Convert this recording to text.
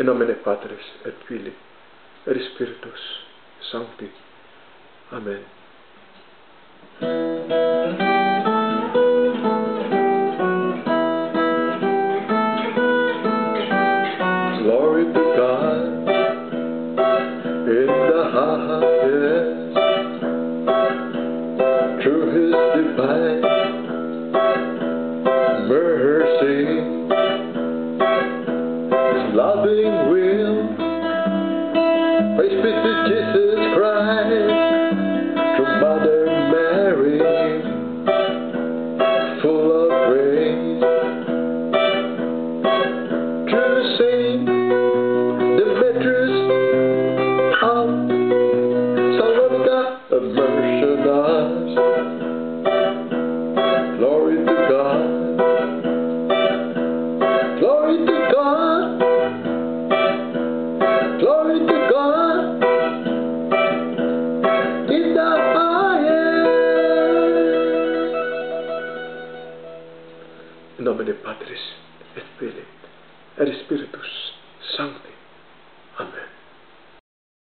In nomine Patris et Filii et Spiritus Sancti. Amen. Glory to God in the highest through His divine mercy, loving will. Praise be to Jesus Christ, through Mother Mary, full of grace. True Saint Demetrius of Salonika, have mercy on us. Glory to God. In the highest. In Patris et Filii et Spiritus Sancti.